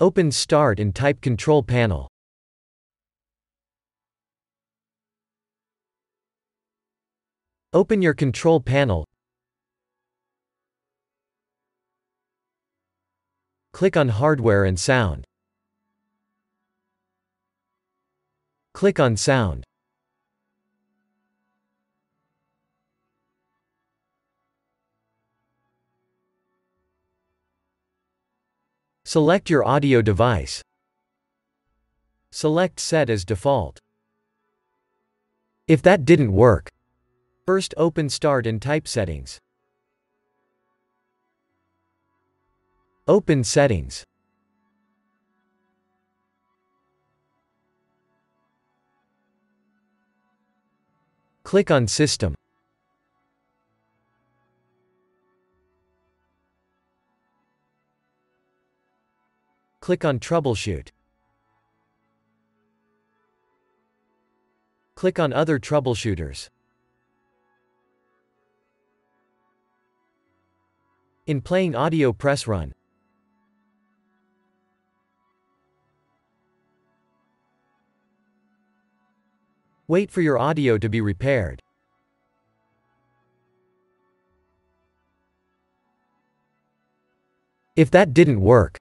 Open Start and type Control Panel. Open your control panel. Click on Hardware and Sound. Click on Sound. Select your audio device. Select Set as default. If that didn't work, first open Start and type Settings. Open Settings. Click on System. Click on Troubleshoot. Click on Other troubleshooters. In playing audio press run. Wait for your audio to be repaired. If that didn't work,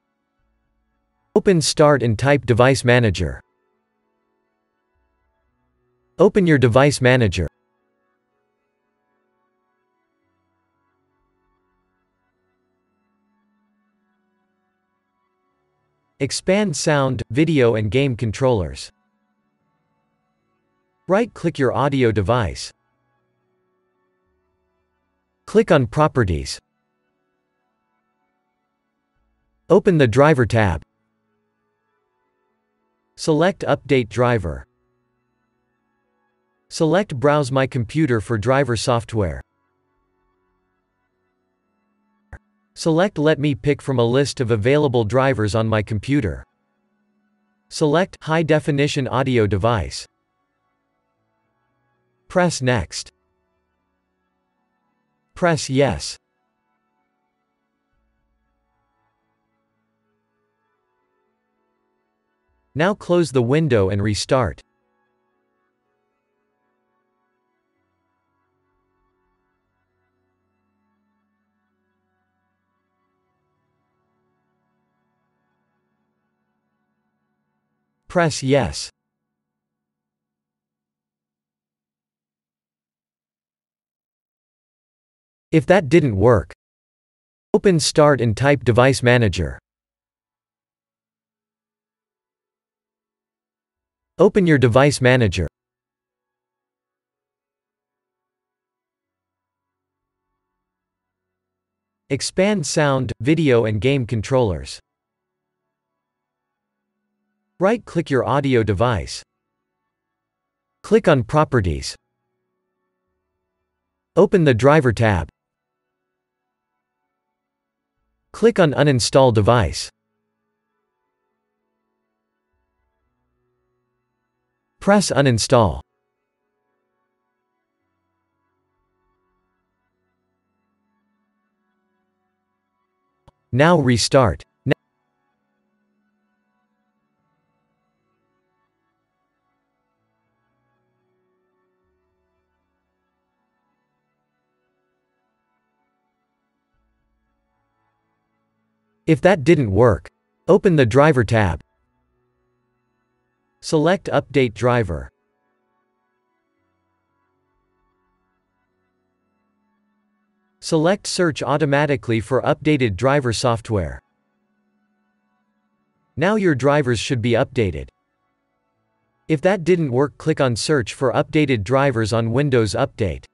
open Start and type Device Manager. Open your Device Manager. Expand sound, video and game controllers. Right-click your audio device. Click on Properties. Open the Driver tab. Select Update Driver. Select Browse My Computer for driver software. Select Let me pick from a list of available drivers on my computer. Select High Definition Audio Device. Press Next. Press Yes. Now close the window and restart. Press Yes. If that didn't work, open Start and type Device Manager. Open your Device Manager. Expand sound, video and game controllers. Right-click your audio device. Click on Properties. Open the Driver tab. Click on Uninstall device. Press Uninstall. Now restart. If that didn't work, open the Driver tab. Select Update Driver. Select Search automatically for updated driver software. Now your drivers should be updated. If that didn't work click on Search for updated drivers on Windows Update.